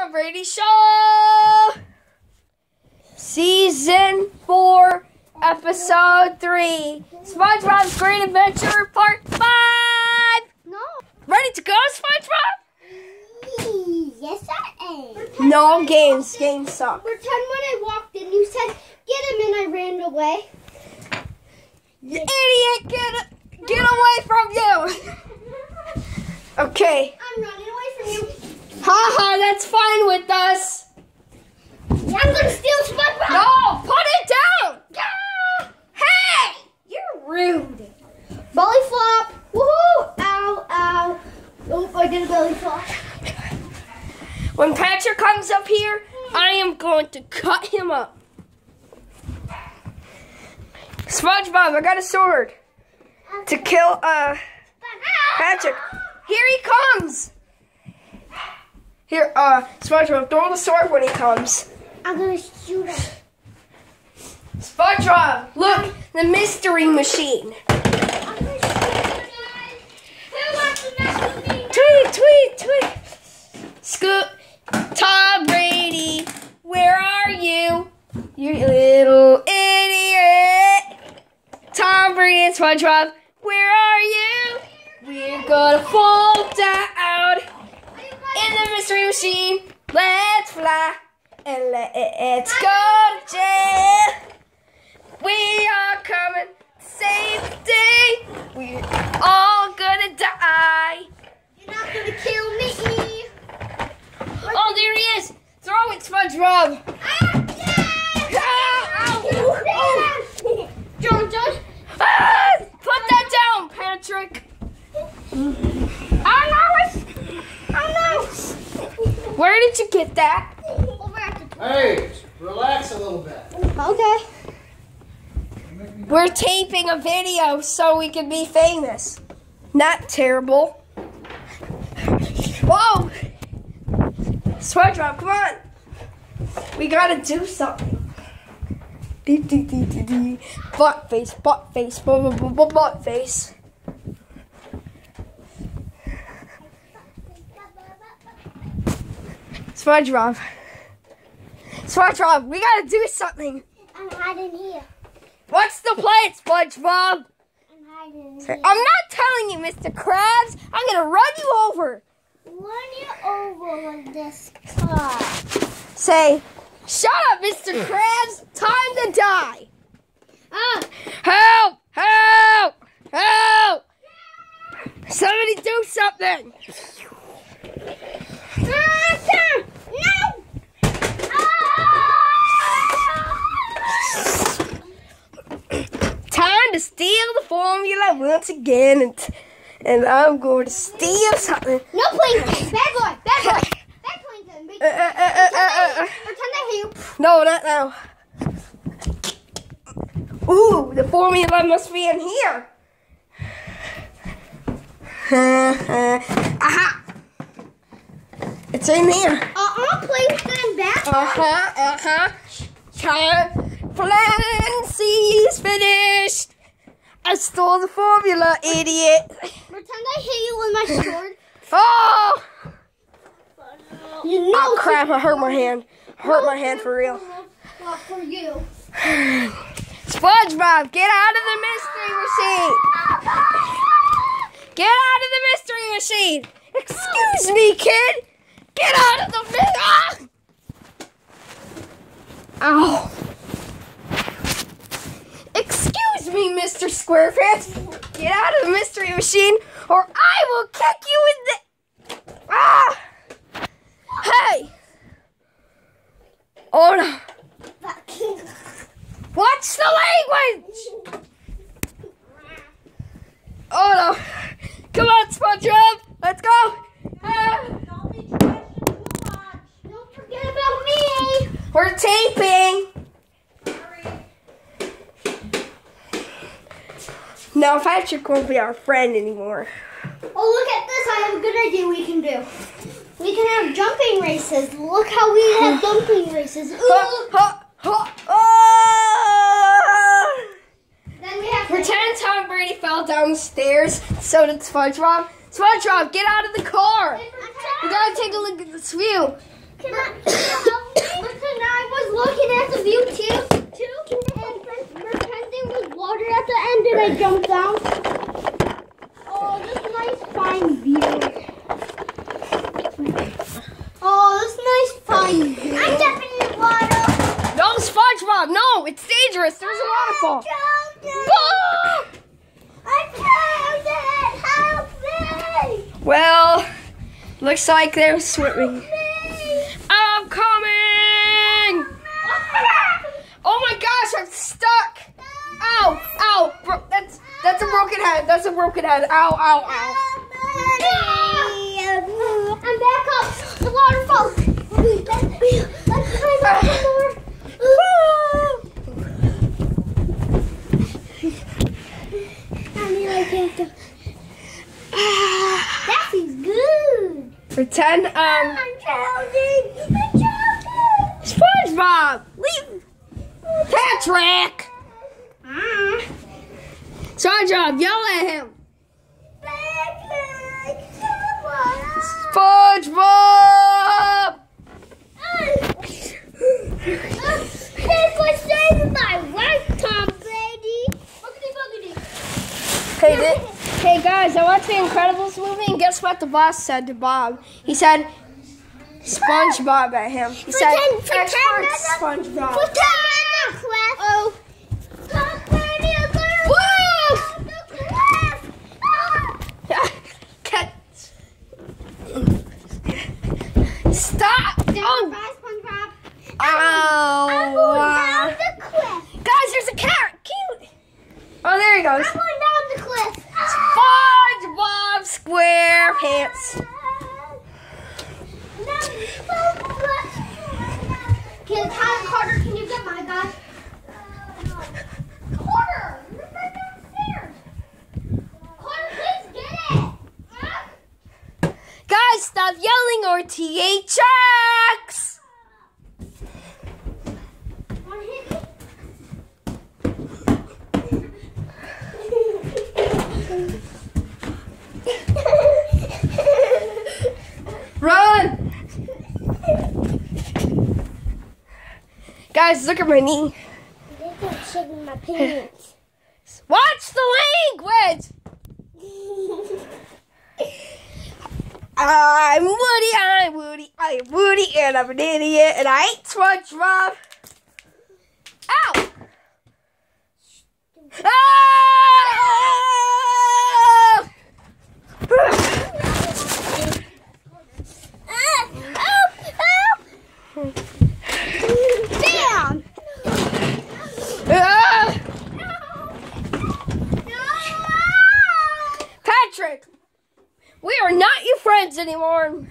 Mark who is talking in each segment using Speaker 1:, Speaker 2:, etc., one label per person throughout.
Speaker 1: Tom Brady Show! Season 4, Episode 3. SpongeBob's Great Adventure Part 5!
Speaker 2: No.
Speaker 1: Ready to go, SpongeBob?
Speaker 2: Yes, I am.
Speaker 1: No games. Games suck.
Speaker 2: Pretend when I walked in, you said, get him, and I ran away.
Speaker 1: You idiot! Get, get away from you! Okay.
Speaker 2: I'm running away from you.
Speaker 1: That's fine with us.
Speaker 2: I'm gonna steal SpongeBob.
Speaker 1: No, put it down! Yeah! Hey! You're rude.
Speaker 2: Belly flop. Woohoo! Ow, ow. Oh, I did a belly flop.
Speaker 1: When Patrick comes up here, I am going to cut him up. SpongeBob, I got a sword to kill uh Patrick. Here he comes. Here, uh, SpongeBob, throw the sword when he comes.
Speaker 2: I'm gonna shoot him.
Speaker 1: SpongeBob, look, the mystery machine.
Speaker 2: I'm gonna shoot him. Who wants to mess with me?
Speaker 1: Tweet, tweet, tweet. Scoot, Tom Brady, where are you? You little idiot. Tom Brady and SpongeBob, where are you? We're gonna fall down mystery machine. Let's fly and let's go to jail. We are coming to save the day. We're all gonna die.
Speaker 2: You're not gonna kill me.
Speaker 1: Oh, there he is! Throw it, SpongeBob!
Speaker 2: Ah, yeah.
Speaker 1: Ah, ow, ow.
Speaker 2: John, John.
Speaker 1: Ah, put that down, Patrick!
Speaker 2: Oh no! It's, oh
Speaker 1: Where did you get that?
Speaker 2: no! Over at the
Speaker 3: Hey, relax a little bit.
Speaker 2: Okay.
Speaker 1: We're taping a video so we can be famous. Not terrible. Whoa! SpongeBob, come on! We gotta do something. Dee, dee, dee, dee, dee. Butt face, butt face, butt, butt, butt, butt, butt face. SpongeBob. SpongeBob, we gotta do something.
Speaker 2: I'm hiding here.
Speaker 1: What's the plan, SpongeBob?
Speaker 2: I'm hiding here.
Speaker 1: I'm not telling you, Mr. Krabs. I'm gonna run you over.
Speaker 2: Run you over with this car.
Speaker 1: Say, shut up, Mr. Krabs. Time to die.
Speaker 2: Ah!
Speaker 1: Help! Help! Help! Somebody do something.
Speaker 2: Ah, sir! No! Ah!
Speaker 1: Time to steal the formula once again, and and I'm going to steal something.
Speaker 2: No please, Bad boy! Bad boy! Bad big
Speaker 1: Uh, uh, uh.
Speaker 2: Pretend I hate you.
Speaker 1: No, not now. Ooh, the formula must be in here. Aha! It's in here.
Speaker 2: Uh, all planes and bad
Speaker 1: Uh huh, uh huh. Time plan C is finished. I stole the formula, idiot.
Speaker 2: Pretend I hit you with my sword.
Speaker 1: Oh!
Speaker 2: You know
Speaker 1: Oh crap, I hurt my hand. Hurt my hand for real.
Speaker 2: Well, for you.
Speaker 1: SpongeBob, get out of the mystery machine! Get out of the mystery machine! Excuse me, kid! Get out of the mystery! Ah! Ow! Excuse me, Mr. Squarepants! Get out of the mystery machine, or I will kick you in the. Ah! Hey! Oh no! Watch the language! Oh no! Come on, SpongeBob! Let's go! Ah,
Speaker 2: Don't be trashing too much. Don't forget about me.
Speaker 1: we're taping! Now Patrick won't be our friend anymore.
Speaker 2: Oh, look at this. I have a good idea we can do. We can have jumping races. Look how we have jumping races. Ooh.
Speaker 1: Ha, ha, ha, oh!
Speaker 2: Then we have to
Speaker 1: Pretend Tom Brady fell down the stairs, so did SpongeBob. SpongeBob, get out of the car! We gotta take a look at this view.
Speaker 4: Can I, can you help me? Listen, I was looking at the view too, too, and pretend there was water at the end, and I jumped down. Oh, this nice fine view. Oh, this nice fine view. I'm jumping in the water.
Speaker 1: No, SpongeBob, no, it's dangerous. There's a waterfall.
Speaker 4: I drowned it. Help me.
Speaker 1: Well, looks like they're swimming.
Speaker 4: me.
Speaker 1: I'm coming! Oh my gosh, I'm stuck! Ow, ow, bro- that's a broken head. That's a broken head. Ow, ow, ow.
Speaker 4: I'm back up. The waterfall. Let's climb up some more. I mean, I can't do. That feels good.
Speaker 1: Pretend um
Speaker 4: I'm drowning. I'm drowning.
Speaker 1: SpongeBob! Leave Patrick! SpongeBob, yell at him! SpongeBob!
Speaker 4: Was saving my life, Tom Brady.
Speaker 1: Hey, hey guys, I watched the Incredibles movie and guess what the boss said to Bob? He said SpongeBob at him. He said
Speaker 4: Pretend- pretend
Speaker 1: expert
Speaker 4: that's a-
Speaker 1: SpongeBob.
Speaker 4: Put that on the cliff. Oh. Tom Brady, I'm gonna
Speaker 1: Woo!
Speaker 4: on the cliff.
Speaker 1: Cat- Stop! Oh,
Speaker 4: Bye, SpongeBob.
Speaker 1: ow!
Speaker 4: I'm going down the cliff.
Speaker 1: Guys, there's a carrot. Cute. Oh, there he goes.
Speaker 4: I'm going down the cliff.
Speaker 1: SpongeBob SquarePants.
Speaker 4: Can Tyler Carter, can you get my guy? Carter, you're right downstairs. Carter, please get it. Huh?
Speaker 1: Guys, stop yelling or THX!
Speaker 4: Wanna hit me?
Speaker 1: Run! Guys, look at my knee.
Speaker 4: My pants.
Speaker 1: Watch the language! I'm Woody, I'm Woody, I'm Woody, and I'm an idiot, and I hate SpongeBob. Ow!
Speaker 4: Damn!
Speaker 1: Ah! Patrick, we are not your friends anymore,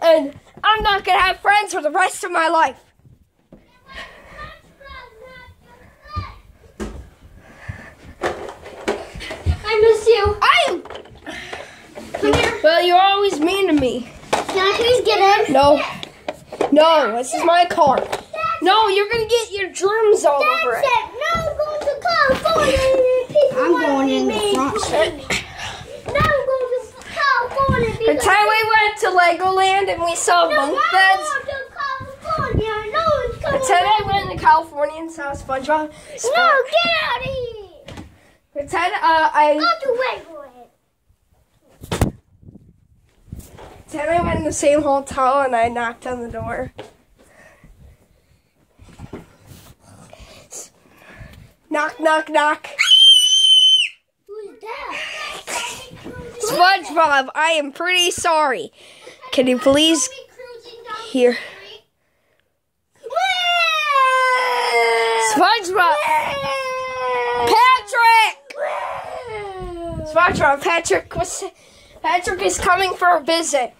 Speaker 1: and I'm not gonna have friends for the rest of my life.
Speaker 4: I miss you.
Speaker 1: I am.
Speaker 4: Come here.
Speaker 1: Well, you're always mean to me.
Speaker 4: Can I please get in?
Speaker 1: No, no, this is my car. No, you're gonna get your germs all over
Speaker 4: That's
Speaker 1: it.
Speaker 4: it. No, I'm going to California. People
Speaker 2: I'm going in the front seat.
Speaker 4: No, I'm going to California.
Speaker 1: The time we went to Legoland and we saw
Speaker 4: No,
Speaker 1: bunk
Speaker 4: I
Speaker 1: beds.
Speaker 4: want to California. No, it's coming.
Speaker 1: Pretend I went to California and saw SpongeBob.
Speaker 4: No, get out of here.
Speaker 1: Pretend uh, I
Speaker 4: Go to Legoland.
Speaker 1: pretend I went in the same hotel and I knocked on the door. Knock, knock, knock.
Speaker 4: Who's that?
Speaker 1: SpongeBob, I am pretty sorry. Can you please
Speaker 4: We cruising down
Speaker 1: here?
Speaker 4: the street.
Speaker 1: SpongeBob, Patrick, SpongeBob, Patrick was Patrick is coming for a visit.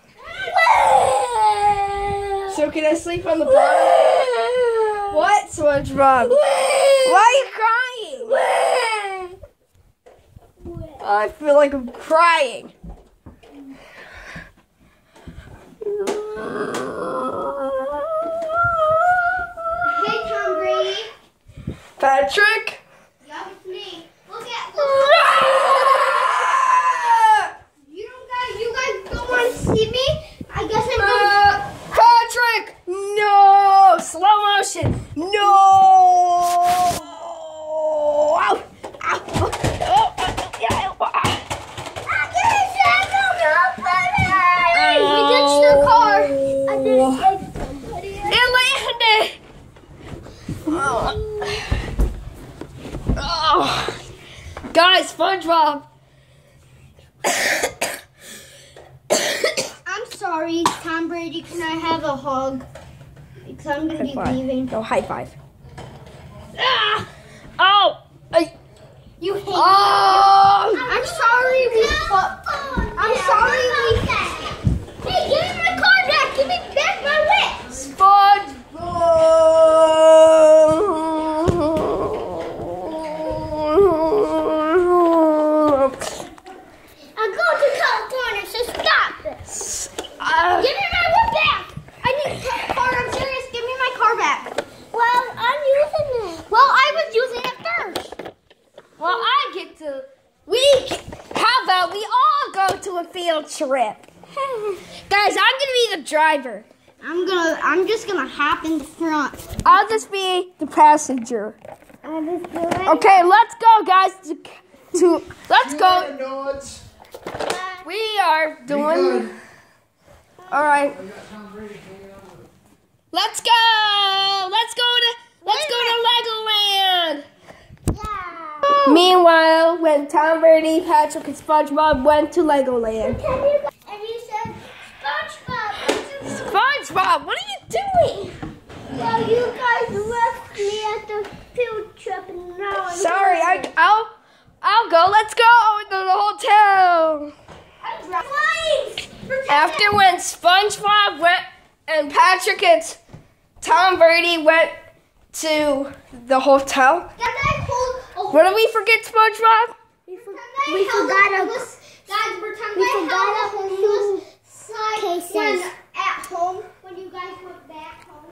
Speaker 1: So can I sleep on the bottom? What, SpongeBob? Why are you crying? I feel like I'm crying. Patrick?
Speaker 4: Yeah, it's me. Look at You don't guys, you guys don't want to see me? I guess I'm going.
Speaker 1: Uh, Patrick! guys, SpongeBob.
Speaker 2: I'm sorry, Tom Brady. Can I have a hug? Because I'm gonna be
Speaker 1: five.
Speaker 2: leaving.
Speaker 1: No, high five. Ah! Oh! I,
Speaker 2: You hate
Speaker 1: oh!
Speaker 2: I'm sorry we fought. I'm sorry we. Hey, give me my car back. Give me back my whip.
Speaker 1: SpongeBob.
Speaker 2: I'm going to California, so stop this.
Speaker 1: Ah,
Speaker 2: Give me my whip back. I need the car. I'm serious. Give me my car back. Well, I'm using it. Well, I was using it first.
Speaker 1: well, I get to. We. How about we all go to a field trip? Guys, I'm gonna be the driver.
Speaker 2: I'm gonna. I'm just gonna hop in the front.
Speaker 1: I'll just be the passenger.
Speaker 2: I'm just doing.
Speaker 1: Okay, let's go, guys. To, to let's go.
Speaker 3: Nods.
Speaker 1: We are doing. All right.
Speaker 3: I got Tom Brady hanging out with
Speaker 1: Let's go. Let's go to. Let's go to Legoland.
Speaker 2: Yeah.
Speaker 1: Meanwhile, when Tom Brady, Patrick, and SpongeBob went to Legoland.
Speaker 2: And you said SpongeBob.
Speaker 1: SpongeBob, what are you doing?
Speaker 2: Well, you guys left me at the field trip, and now I'm
Speaker 1: Sorry, I, I'll, I'll go. Let's go to the hotel.
Speaker 2: I'm Please.
Speaker 1: After when SpongeBob went and Patrick and Tom Brady went to the hotel.
Speaker 2: Can I hold a
Speaker 1: What did we forget, SpongeBob?
Speaker 2: We, for, we forgot a homeless, guys. Pretend we forgot a homeless cases. when at home when you guys went back home.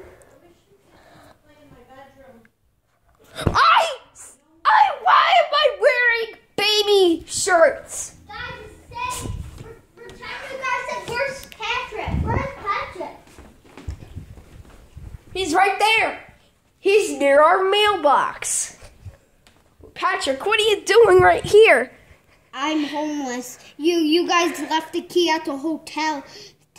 Speaker 1: I, I, why am I wearing baby shirts?
Speaker 2: Guys, pretend you guys said, "Where's Patrick? Where's Patrick?"
Speaker 1: He's right there. He's near our mailbox. Patrick, what are you doing right here?
Speaker 2: I'm homeless. You you guys left the key at the hotel.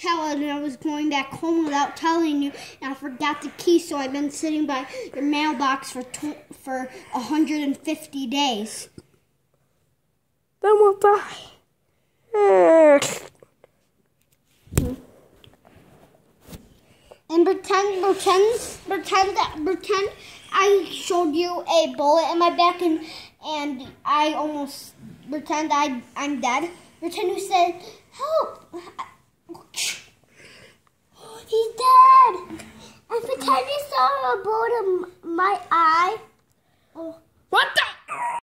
Speaker 2: Tell and I was going back home without telling you, and I forgot the key. So I've been sitting by your mailbox for for 150 days.
Speaker 1: Then we'll die.
Speaker 2: And pretend, pretend, pretend that, pretend I showed you a bullet in my back and and I almost pretend I I'm dead. Pretend you said help. He's dead. And pretend you saw a bullet in my eye. Oh.
Speaker 1: What the?